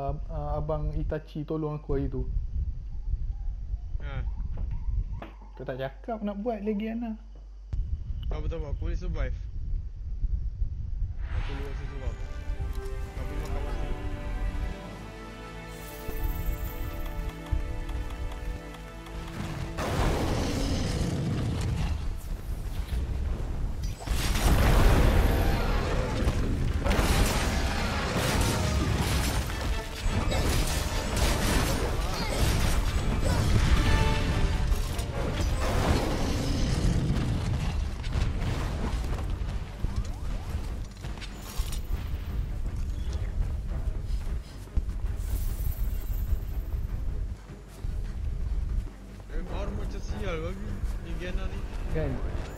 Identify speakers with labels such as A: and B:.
A: uh, uh, abang Itachi tolong aku hari tu.
B: Ha.
A: Kau tak cakap nak buat lagi Ana.
B: Tak apa tak aku boleh survive. Aku boleh survive. Aku makan masa. Tinggal babi Dia Giana ni